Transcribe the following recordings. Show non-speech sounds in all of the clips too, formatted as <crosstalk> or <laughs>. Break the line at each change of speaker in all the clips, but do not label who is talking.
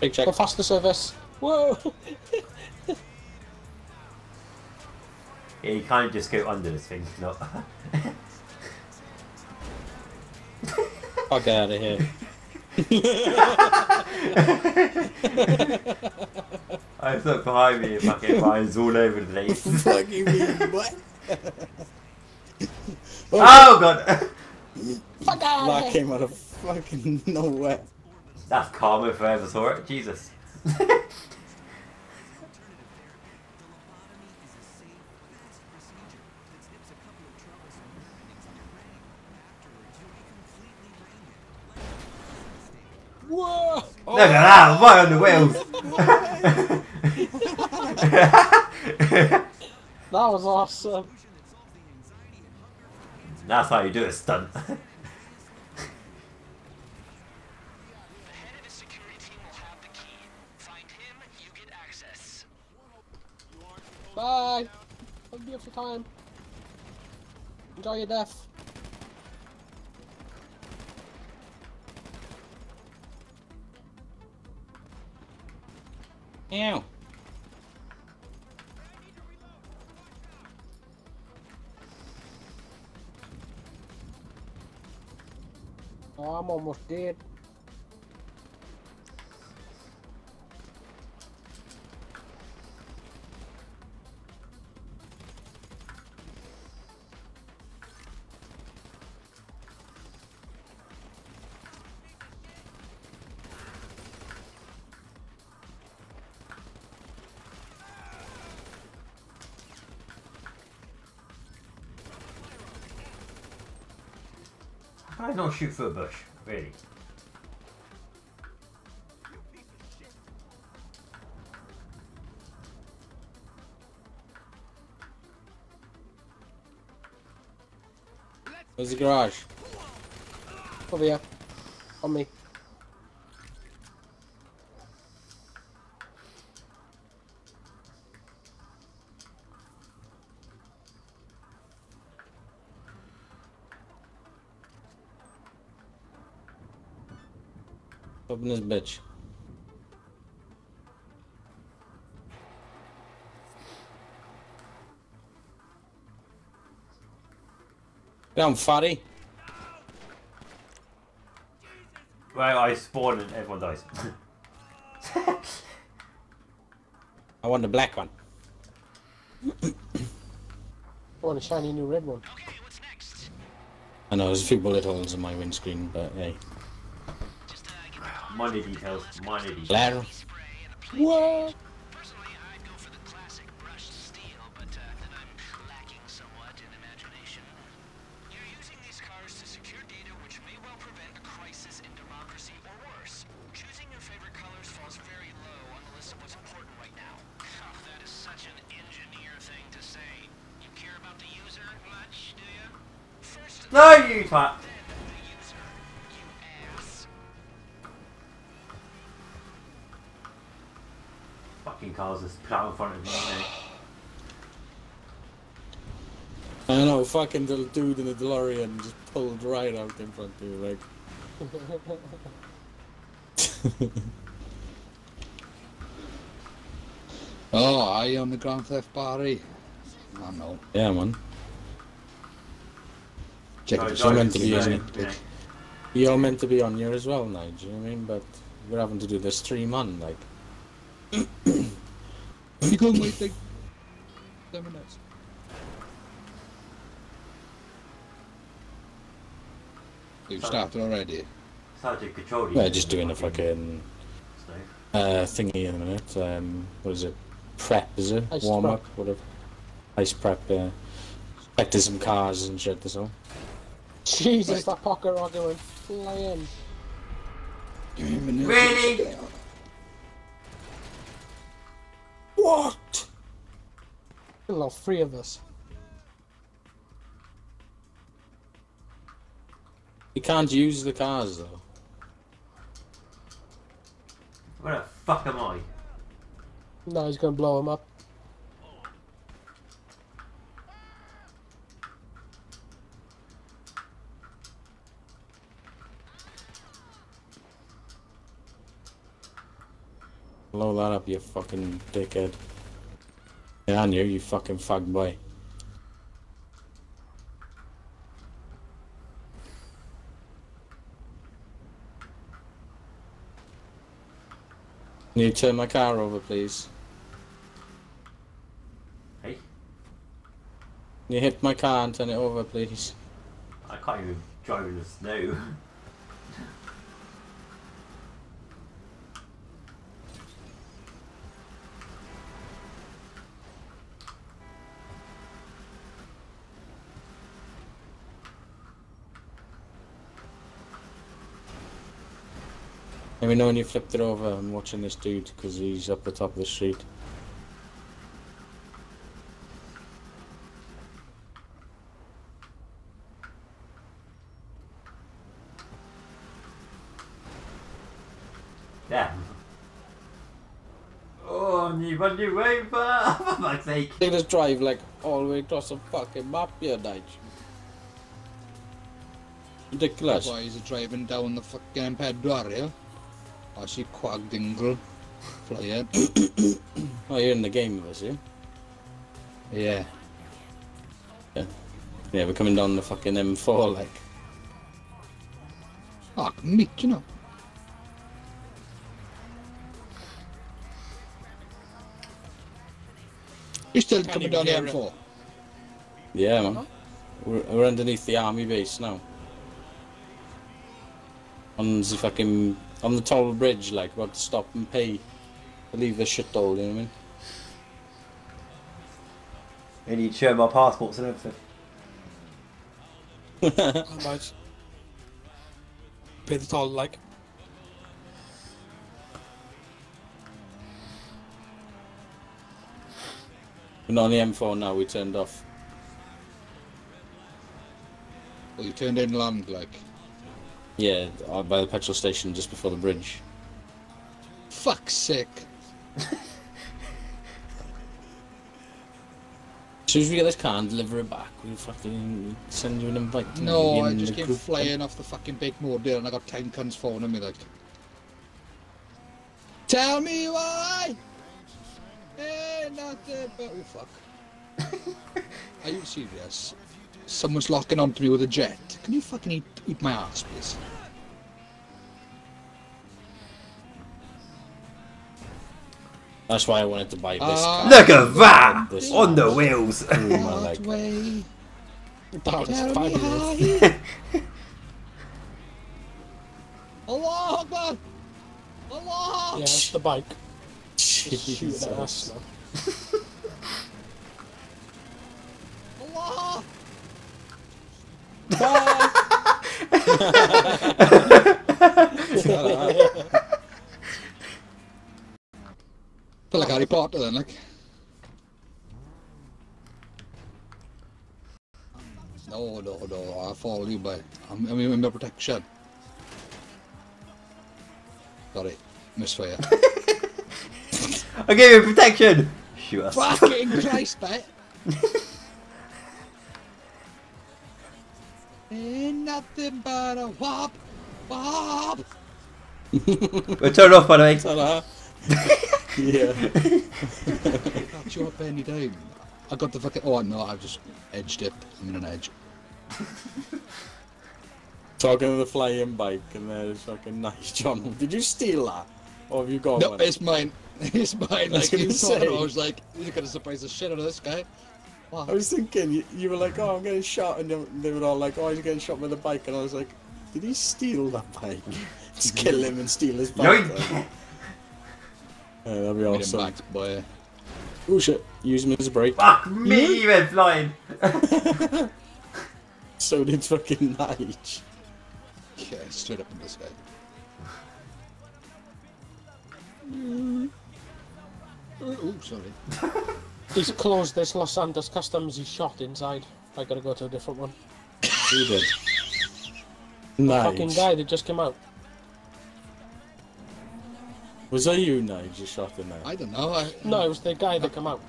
Big check.
Go faster service. Whoa! <laughs>
Yeah, you can't just go under this thing. No.
Fuck out of here. <laughs>
I look behind me and fucking mine's all over the place. <laughs>
Fucking me, what?
oh god!
Fuck out
That
of here!
came out of fucking nowhere.
That's karma if I ever saw it. Jesus.
Whoa!
Look at that, right on the wheels.
That was awesome.
That's how you do a stunt. <laughs>
time. Enjoy your death.
Ew.
Oh, I'm almost dead.
Not shoot through a bush? Really?
Where's the garage?
Over here. On me.
Open this bitch. Down, fatty.
Well, I spawn and everyone dies. <laughs>
I want the black one.
I want a shiny new red one.
Okay, what's next?
I know there's a few bullet holes in my windscreen, but hey.
Money details, money details.
Ladder.
spray and a plate.
What?
Cars
just put out in front of me. you.
I know, fucking the dude in the DeLorean just pulled right out in front of you, like. <laughs>
Oh, are you on the Grand Theft Barry? I know.
yeah, man.
Check
No,
it
it's not
out.
meant to be,
you
isn't it?
you know.
You're meant to be on here as well, Nigel, you know what I mean? But we're having to do the stream on, like. <clears throat>
You go and wait like 10 minutes. You've started already.
It's hard to control these
We're just doing a fucking uh, thingy in a minute. Um, what is it? Prep, is it?
Ice
Warm
prep.
up, whatever. Ice prep, yeah. Expecting some cars and shit, that's all.
Jesus,
Right.
that pocket rocket went flying.
Give me a minute.
Really?
What?
Kill all three of us.
You can't use the cars, though.
Where the fuck am I?
No, he's gonna blow him up.
Blow that up, you fucking dickhead. Yeah, and you, you fucking fag boy. Can you turn my car over, please?
Hey,
Can you hit my car and turn it over, please?
I can't even drive in the snow. <laughs>
Let me know when you flipped it over. I'm watching this dude because he's up the top of the street.
Damn. Oh, you run you over! For fuck's sake.
They just drive like all the way across the fucking map here, Nige. Ridiculous.
Why is he driving down the fucking pedwar, yeah? I see Quag Dingle flying. <coughs>
Oh, you're in the game with us, yeah?
yeah.
Yeah, we're coming down the fucking M4, like.
Ah, meat, you know. You're still coming down the. M4?
Yeah, man. We're, we're underneath the army base now. On the fucking. On the toll bridge, like, we have to stop and pay to leave the shithole, you know what I mean?
I need to show my passports and everything. <laughs>
I might pay the toll like.
We're on the M4 now, we turned off.
Well, you turned inland, like.
Yeah, uh, by the petrol station just before the bridge.
Fuck's sake.
As soon as we get this car and deliver it back, we'll fucking send you an invite.
No, I just came
group.
flying off the fucking big moor there and I got 10 cunts phoning me like. Tell me why! Hey, nothing but. Oh, fuck. <laughs> Are you serious? Someone's locking onto me with a jet. Can you fucking eat, eat my ass, please?
That's why I wanted to buy this
Ah.
car.
Look at that!
This
On the wheels!
Ooh, my
What
leg.
way?
That was fabulous.
how. <laughs> Allah Akbar! Allah!
Yeah, it's the bike. Shooting at
Jesus. <laughs>
us now.
Allah! Feel <laughs> like Harry Potter then, like. No, no, no, I follow you, but I'm, I'm in my protection. Sorry, misfire.
I gave you protection! Shoot us.
Fucking Christ, mate! <laughs> Ain't nothing but a whop, whop! <laughs>
We're turned off by the way.
Ta-da. <laughs> yeah.
That's your penny down. I got the fucking. Oh no, I've just edged it. I'm in an edge.
Talking to the flying bike, and there's fucking nice John. <laughs> Did you steal that? Or have you got
No,
one?
it's mine. It's mine. Like you
gonna
saw it,
say.
I was like, you're gonna surprise the shit out of this guy. Wow.
I was thinking, you, you were like, oh, I'm getting shot, and they, they were all like, oh, he's getting shot with a bike, and I was like, did he steal that bike? <laughs> Just kill him and steal his bike.
Yoink! <laughs>
Yeah, that'd be
Made him
awesome.
back, boy.
Oh shit, use him as a brake.
Fuck me, you went flying! <laughs>
So did fucking Nige.
Yeah, straight up in this guy. Mm-hmm. Oh, sorry.
He's closed this Los Santos Customs. He's shot inside. I gotta go to a different one.
Who did?
Nice.
Fucking
guy that just came out.
Was that you, Nige, you shot in there?
I don't know. I,
No, it was the guy that came out.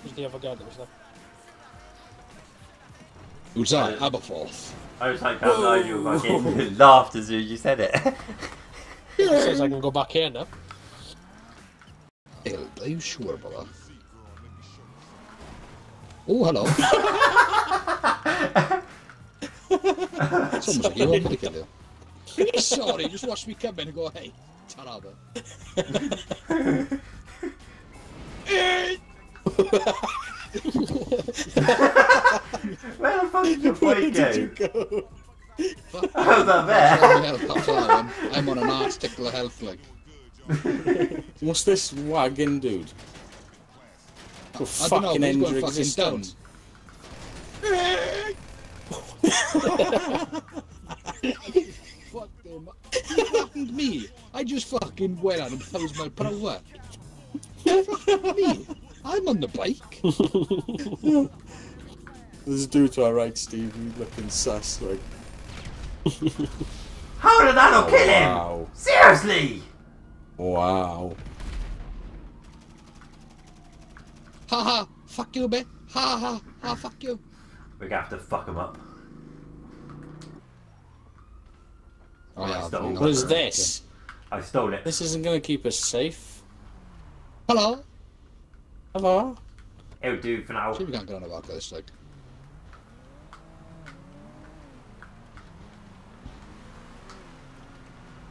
It was the other guy that was there.
Who's that? Uh, Aberforth.
I was like, how Nigel fucking <laughs> laughed as soon as you said it.
It says I can go back here now.
Are you sure about that? Oh, hello. it's almost like you want me to kill you. Sorry, just watch me come in and go, hey, Taraba. <laughs>
Where the fuck did your boy
Did you
go?
go?
How's that there?
all my health, that's all I'm, I'm on an arse tickler health, like.
What's this wagon dude?
I don't know,
fucking
he's
end
going
your
fucking down. <laughs> Fuck them. He threatened me. I just fucking went on him. That was my power. Me. I'm on the bike. <laughs>
this a dude to our right, Steve. He's looking sus, like.
How did that not kill him?
Wow.
Seriously?
Wow.
Ha ha. Fuck you, man. Ha ha. Ha, fuck you.
We're gonna have to fuck him up.
Oh, yeah,
Stole.
I've-
What is this?
I stole it.
This isn't gonna keep us safe.
Hello.
Hello?
It'll do for now.
See if we can't get on about this, like.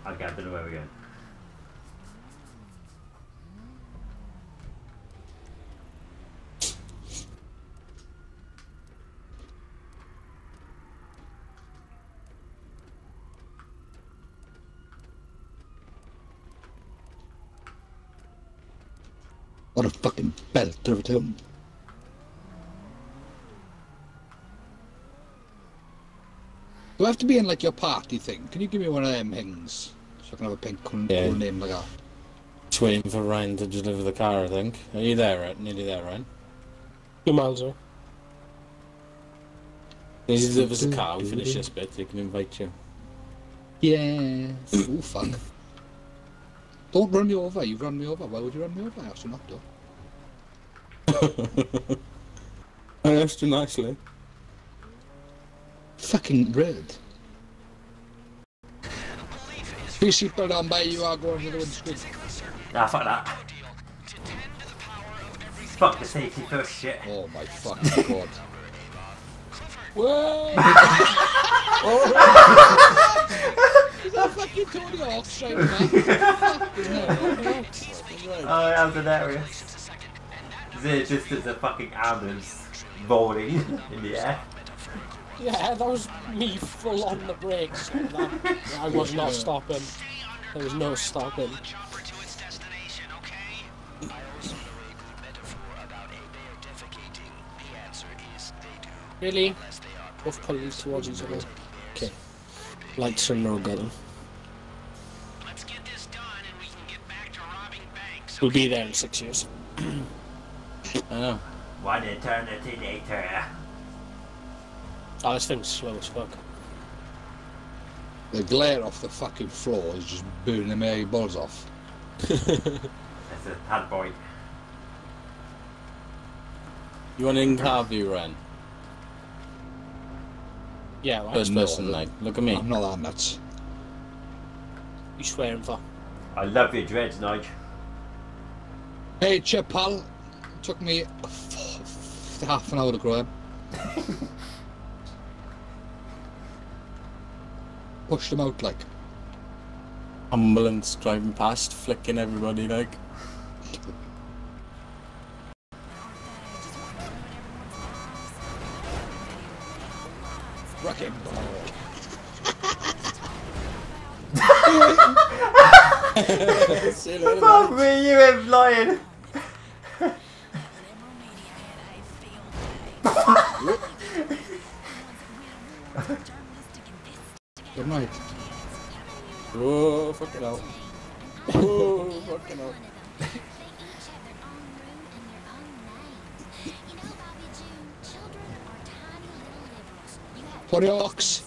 Okay, I don't know where we're going.
What a fucking belt of a tune. Do I have to be in like your party thing? Can you give me one of them things? So I can have a pink cool,
Yeah.
cool name like that.
Just waiting for Ryan to deliver the car, I think. Are you there, right? Nearly there, Ryan?
Two miles away.
He delivers the car, we finish this bit, he can invite you.
Yeah. oh fuck. Don't run me over. You've run me over. Why would you run me over? I asked you not to. <laughs>
I asked you nicely.
Fucking red. Please seatbelt on by you are going to the windscreen.
Nah, fuck that. Fuck the safety first shit.
Oh my fucking god.
Whoa! <laughs>
Is that fucking Tony Hawk straight man? <laughs> Fucking hell.
Oh, that was hilarious. Is it just as a fucking ambulance rolling <laughs> in the air?
Yeah, that was me full on the brakes. that- I was not stopping. There was no stopping.
Chopper to its destination, okay? I also know a good metaphor about a bear defecating. The answer is they do,
Really?
unless they are
Both pulling towards each other.
Okay. Lights and road getting.
Let's get this done and we can get back to robbing banks.
We'll be there in six years. <clears throat>
I know.
One eternity later.
Oh, this thing's slow as fuck.
The glare off the fucking floor is just burning my balls off. <laughs>
That's a tad boy.
You want in car view, Ryan?
Yeah, right.
First
no,
person, like. Look at me.
I'm not that nuts.
You swearing for?
I love your dreads, Nige.
Hey, Chip pal. Took me f- f- half an hour to grow him. Pushed him out like.
Ambulance driving past, flicking everybody, like.
Wrecking ball.
See you later,
Fuck me, you went flying.
Tony Hawks.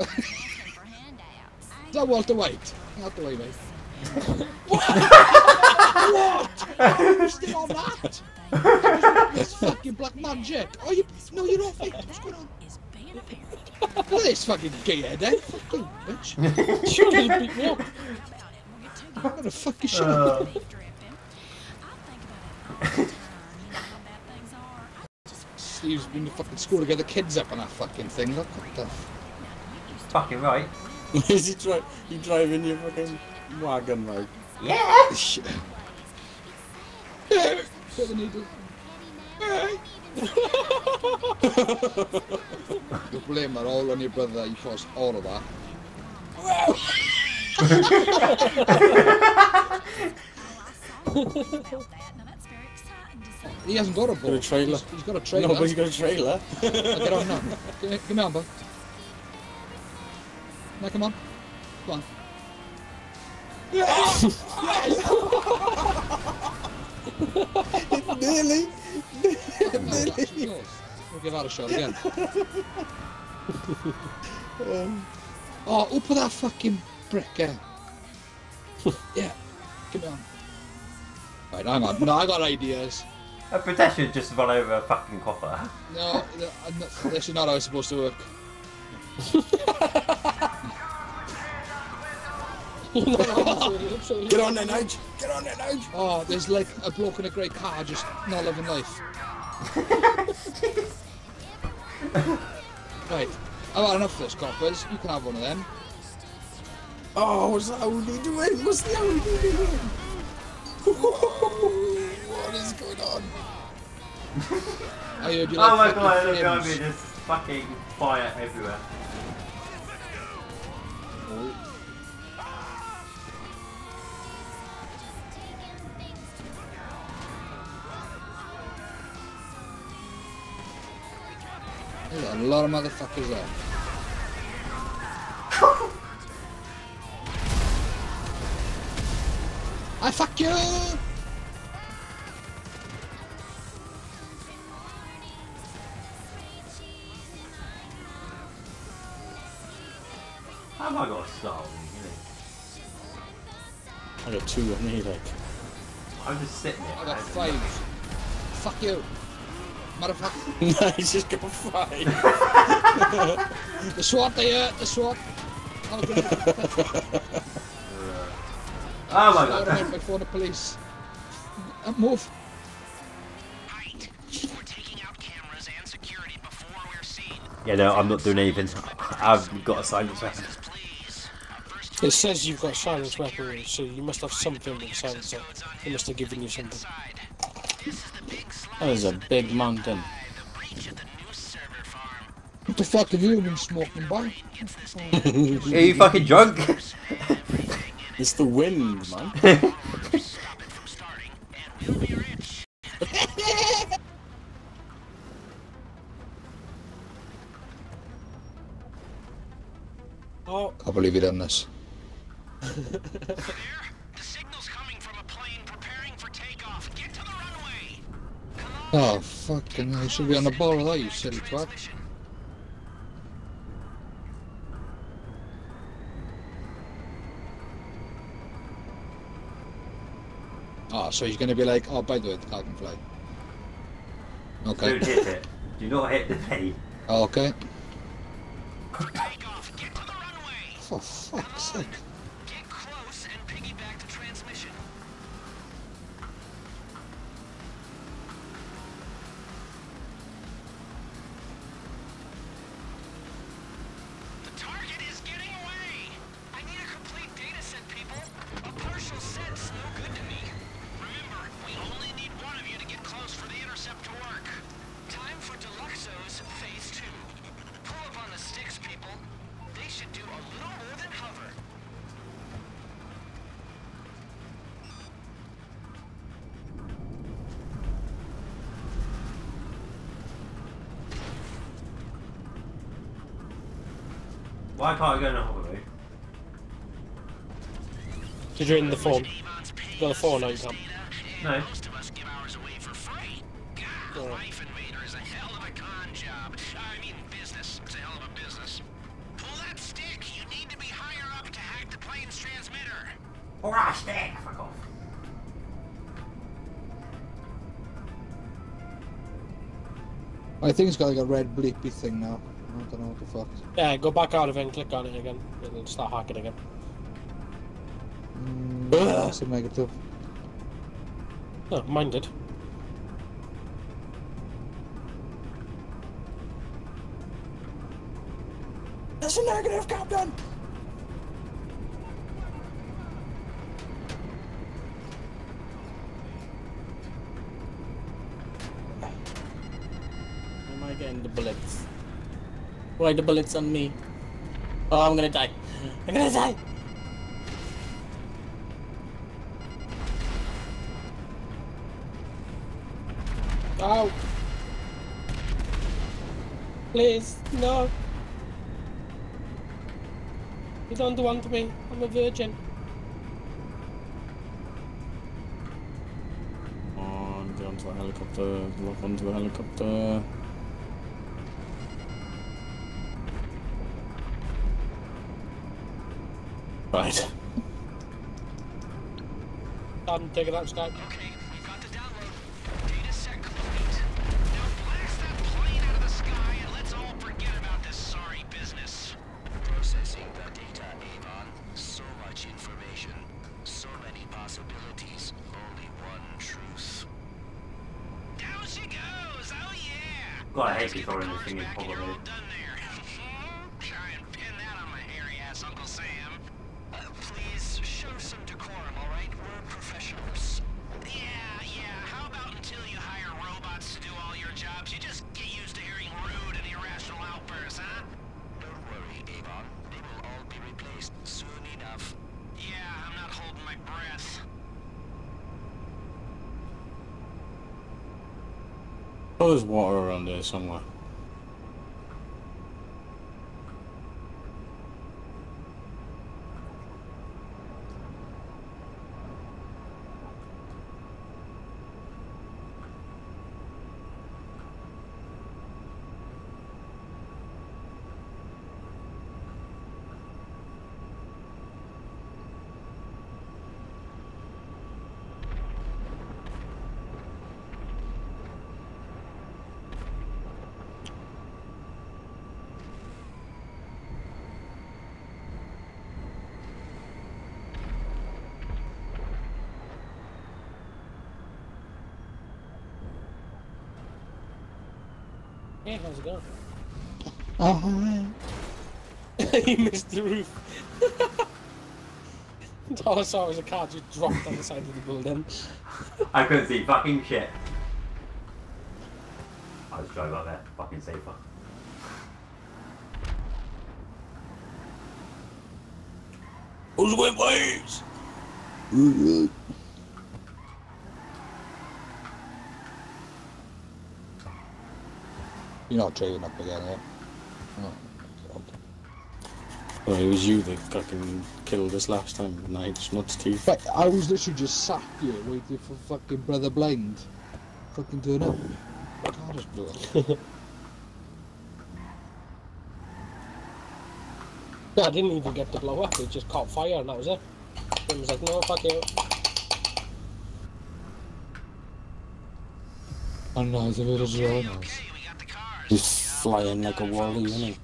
Is that Walter White? Not the way, mate. <laughs> what? You're still on that? It's <laughs> fucking black magic. Oh, you? No, you're not. Fake. What's going on? Look at <laughs> this fucking gay head, eh? Fuck you, bitch.
You just beat me up.
I'm gonna fuck your shit up. Steve's been to fucking school to get the kids up on that fucking thing. Look what the.
Fucking right. <laughs>
Is he, dri- he driving your fucking wagon, like?
Yeah! <laughs>
shit. Put the needle. you blame that all on your brother. You caused all of that. <laughs> He hasn't got a boat.
Got a trailer.
He's, he's got a trailer.
No, but he's got a trailer.
I'll <laughs> get on now. Give me, on, bud. Now, come on. Come on. <laughs>
Nearly.
That's yours. We'll give that a shot again. Um. oh, who put that fucking brick there? Eh? <laughs> yeah. Come on. Right, hang on. No, I got ideas.
A pedestrian just run over a fucking copper.
No, no, I'm not, this is not how it's supposed to work.
Get on there, Nige. Get on there, Nige.
Oh, there's like a bloke in a grey car just not living life. <laughs> right, I've had enough of this, coppers. You can have one of them.
Oh, what's the Audi doing? What's the Audi doing? <laughs> what is going on?
I heard you
Oh
like
my
fucking
god, look going
to
be there's fucking fire everywhere.
There's a lot of motherfuckers there. <laughs> I fuck you!
Two on me, like.
I'm just sitting there.
I got
and-
five. Fuck you. Motherfucker. <laughs>
no, he's just got five.
The SWAT, they hurt, the SWAT. Oh, good.
Oh my
Order
god.
me before the police. Uh, move.
Right. We're taking out cameras and security before we're seen.
Yeah, no, I'm not doing anything. <laughs> I've got a silence weapon.
Please. First
It says you've got silence weaponry, so you must have something with silencer. They must have given you something.
side. This is the big slide.
That is a big mountain.
The breach of the new server farm.
What the fuck have you been smoking, boy? <laughs>
Are you fucking drunk? <laughs>
It's the wind, man.
Stop it from starting, and we'll be rich.
Oh,
Can't believe you done this. Oh, fucking hell. You should be on the ball of that, you silly twat.
Transmission.
Oh, so he's going to be like, oh, by the way, the car can fly. Okay.
Don't hit it. Do not hit the plane.
Okay.
Takeoff. Get to the runway.
For fuck's sake.
Why can't I go in a hover mode?
did you in the phone? You got the phone now, you can't.
No.
Most of us give ours away for free. God. Life Invader is a hell of a con job. I mean, business. It's a hell of a business. Pull that stick. You need to be higher up to hack the plane's transmitter.
Alright, stick! Fuck off.
I think it's got like a red bleepy thing now. Don't know what the fuck.
Yeah, go back out of it and click on it again. It'll start hacking again.
Mm, that's a negative.
Oh, mine did.
That's a negative, Captain! Am I getting the bullet? Why the bullets on me? Oh, I'm gonna die. I'm gonna die!
Ow! Please, no! You don't want me. I'm a virgin.
On, get onto the helicopter. Lock onto the helicopter. Right.
I'm taking that sky.
Okay, we've got the download. Data set complete. Now blast that plane out of the sky and let's all forget about this sorry business. Processing the data, Avon. So much information. So many possibilities. Only one truth. Down she goes! Oh yeah!
God, I hate
Let's
you
get
this thing in
back
There's water around there somewhere.
Hey, how's it going?
Oh, man. <laughs>
he missed the roof. <laughs> All I saw was a car just dropped on the side of the building.
I couldn't see fucking shit. I was driving up there, fucking safer.
Who's with waves?
You're not trading up again, eh? Oh, God.
Well, it was you that fucking killed us last time, and I just nuts teeth.
But I was literally just sat here waiting for fucking Brother Blind. Fucking turn up. I just blew it.
No, I didn't even get the blow up. It just caught fire and that was it. It was like, no, fuck you.
And now the village is all
He's flying like a wally, isn't he?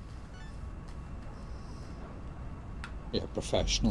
Yeah, professional.